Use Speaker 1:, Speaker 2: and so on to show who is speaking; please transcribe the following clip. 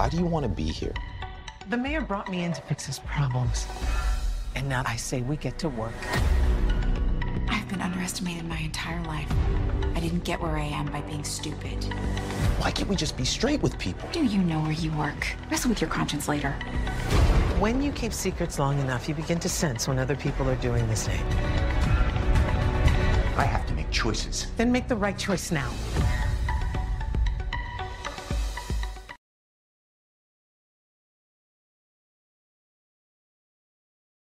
Speaker 1: Why do you want to be here?
Speaker 2: The mayor brought me in to fix his problems. And now I say we get to work.
Speaker 3: I've been underestimated my entire life. I didn't get where I am by being stupid.
Speaker 1: Why can't we just be straight with people?
Speaker 3: Do you know where you work? Wrestle with your conscience later.
Speaker 2: When you keep secrets long enough, you begin to sense when other people are doing the same.
Speaker 4: I have to make choices.
Speaker 2: Then make the right choice now.